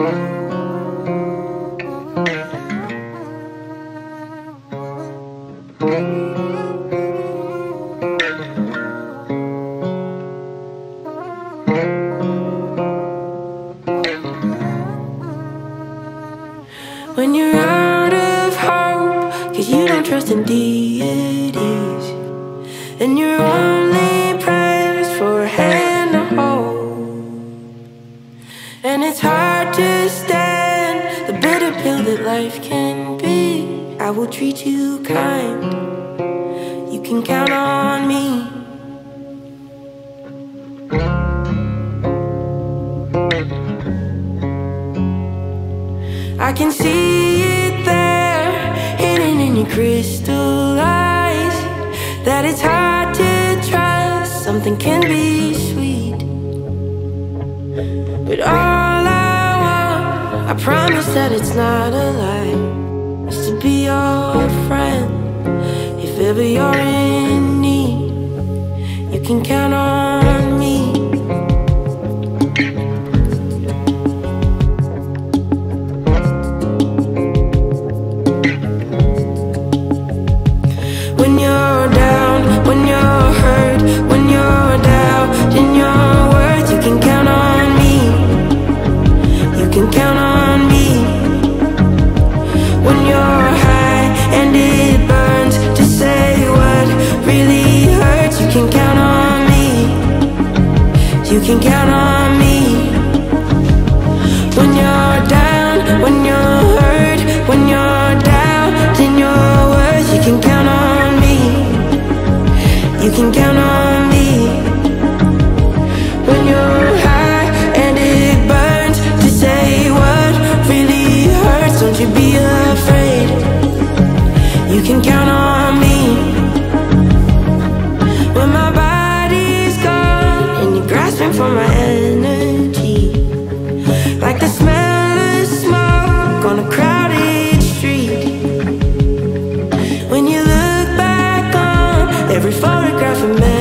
When you're out of hope, cause you don't trust in deities, and you're only pill that life can be. I will treat you kind. You can count on me. I can see it there, hidden in your crystal eyes That it's hard to trust, something can be sweet. But all I promise that it's not a lie. Is to be your friend, if ever you're in need You can count You can count on me. Every photograph of me.